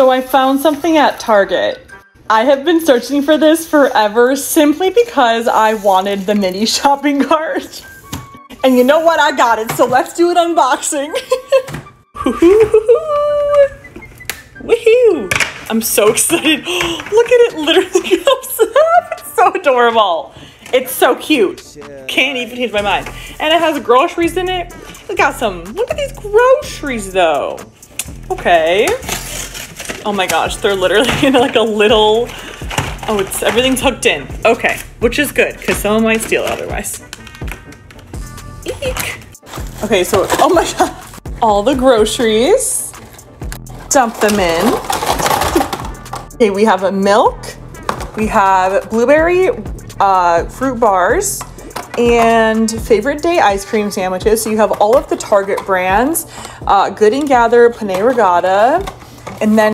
So I found something at Target. I have been searching for this forever simply because I wanted the mini shopping cart. And you know what? I got it. So let's do an unboxing. Woohoo! I'm so excited. Look at it literally comes up. It's so adorable. It's so cute. Can't even change my mind. And it has groceries in it. It's got some, look at these groceries though. Okay. Oh my gosh, they're literally in like a little, oh, it's everything's hooked in. Okay, which is good because someone might steal it otherwise. Eek. Okay, so, oh my God. All the groceries. Dump them in. Okay, we have a milk. We have blueberry uh, fruit bars and favorite day ice cream sandwiches. So you have all of the Target brands, uh, Good and Gather, Panay Regatta, and then